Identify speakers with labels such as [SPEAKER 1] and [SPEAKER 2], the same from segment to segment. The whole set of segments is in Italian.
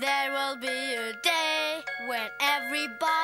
[SPEAKER 1] There will be a day when everybody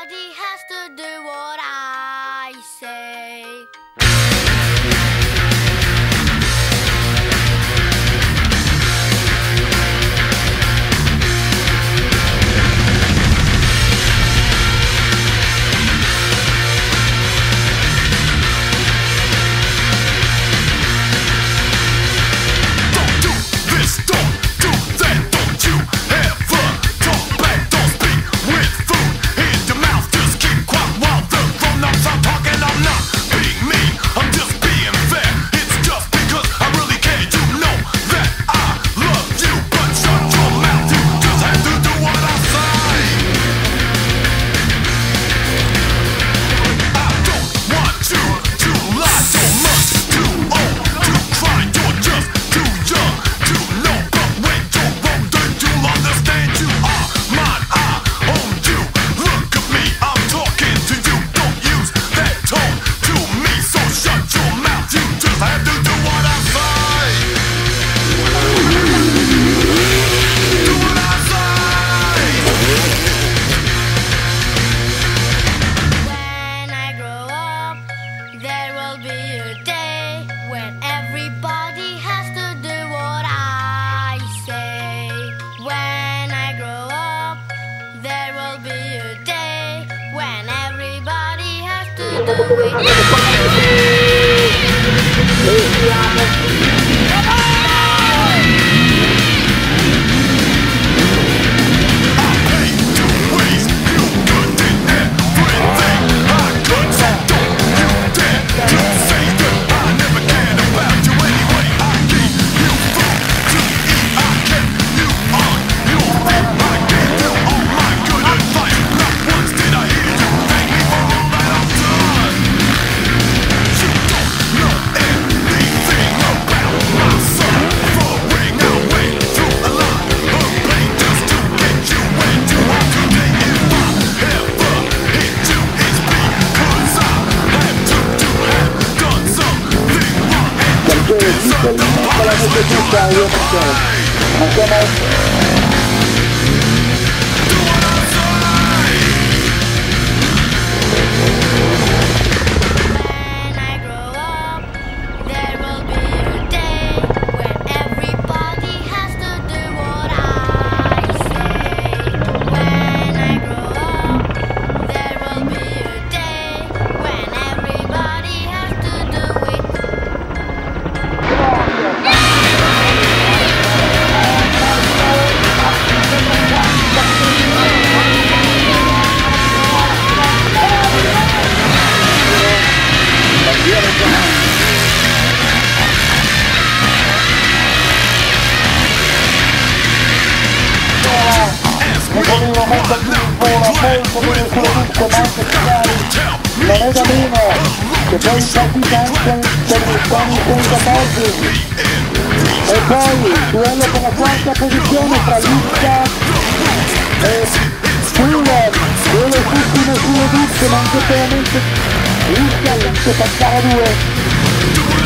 [SPEAKER 1] やとこったと
[SPEAKER 2] Thank you. Pombo con el producto más especial, Moneda Mina, que fue participante en el Sony 2014. El Boy, duelo por la cuarta posición, nuestra lista es Fuller, de los últimos clubes que mantenían lista, que pasaba duro.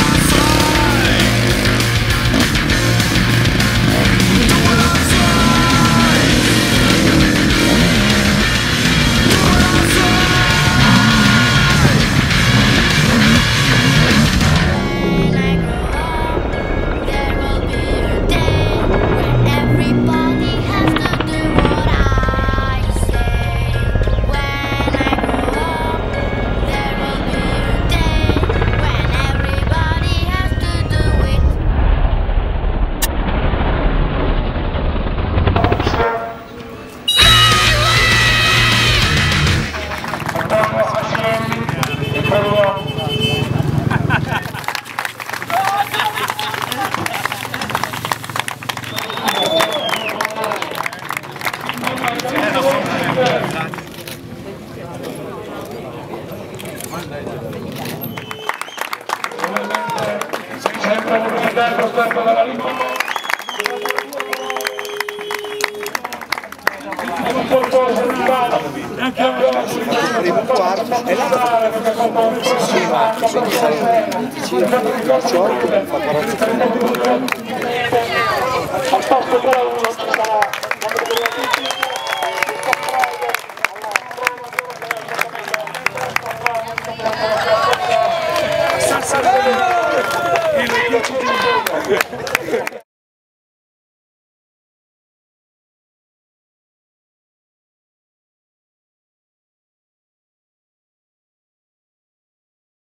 [SPEAKER 1] Sempre il prospetto dalla Lima un qualcosa di mano
[SPEAKER 2] primo quarto e l'altro successiva quindi saremo 18 al posto per